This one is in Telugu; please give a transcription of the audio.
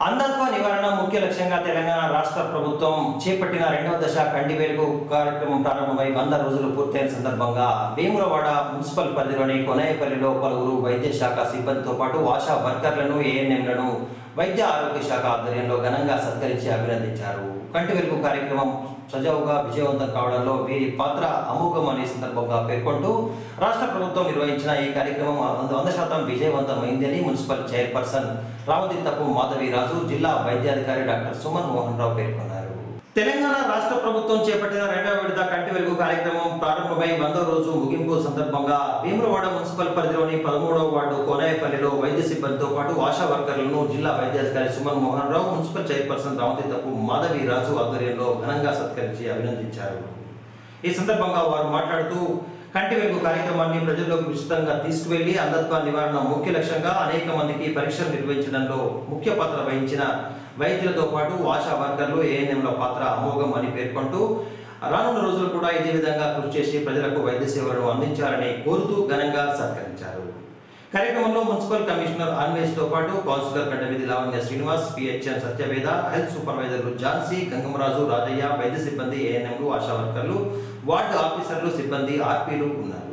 అంధత్వ నివారణ ముఖ్య లక్ష్యంగా తెలంగాణ రాష్ట్ర ప్రభుత్వం చేపట్టిన రెండవ దశ కండి వెలుగు కార్యక్రమం ప్రారంభమై వంద రోజులు పూర్తయిన సందర్భంగా వేములవాడ మున్సిపల్ పరిధిలోని కొనయపల్లిలో పలువురు వైద్య శాఖ సిబ్బందితో పాటు ఆశా వర్కర్లను ఏఎన్ఎంలను వైద్య ఆరోగ్య శాఖ ఆధ్వర్యంలో ఘనంగా సత్కరించి అభినందించారు. కంటి వెలుగు కార్యక్రమం సజావుగా విజయవంతం కావడంలో వీరి పాత్ర అమోఘం అనే సందర్భంగా పేర్కొంటూ రాష్ట్ర ప్రభుత్వం నిర్వహించిన ఈ కార్యక్రమం వంద వంద శాతం విజయవంతమైందని మున్సిపల్ చైర్పర్సన్ రామదిత్తపు మాధవీరాజు జిల్లా వైద్యాధికారి డాక్టర్ సుమన్ మోహన్ రావు పేర్కొన్నారు. తెలంగాణ రాష్ట్ర ప్రభుత్వం చేపట్టిన రెండవ విడత కంటి వెలుగు కార్యక్రమం ప్రారంభమై వందో రోజు ముగింపు సందర్భంగా భీమరవాడ మున్సిపల్ పరిధిలోని పదమూడవ వార్డు కోనాయపల్లిలో వైద్య సిబ్బందితో పాటు ఆశా వర్కర్లను జిల్లా వైద్యాధికారి సుమన్ మోహన్ రావు మున్సిపల్ చైర్పర్సన్ రామతిద్దపు మాధవి రాజు ఆధ్వర్యంలో ఘనంగా సత్కరించి అభినందించారు. ఈ సందర్భంగా వారు మాట్లాడుతూ కంటి వెలుగు కార్యక్రమాన్ని ప్రజల్లోకి విస్తృతంగా తీసుకువెళ్ళి అంధత్వ నివారణ ముఖ్య లక్ష్యంగా అనేక మందికి పరీక్షలు నిర్వహించడంలో ముఖ్య పాత్ర వహించిన వైద్యులతో పాటు ఆశా వర్కర్లు ఏఎన్ఎంల పాత్ర అమోఘం అని పేర్కొంటూ రానున్న రోజులు కూడా ఇదే విధంగా కృషి చేసి ప్రజలకు వైద్య సేవలను అందించాలని కోరుతూ ఘనంగా సత్కరించారు. కార్యక్రమంలో మున్సిపల్ కమిషనర్ అన్వేష్తో పాటు councillor Gaddavidhi Lavanya Srinivas PHN Satyaveda health సూపర్వైజర్లు Jhansi Gangamaraju Rajaiah వైద్య సిబ్బంది ఏఎన్ఎంలు ఆశా వర్కర్లు వార్డు ఆఫీసర్లు సిబ్బంది ఆర్పీలు ఉన్నారు.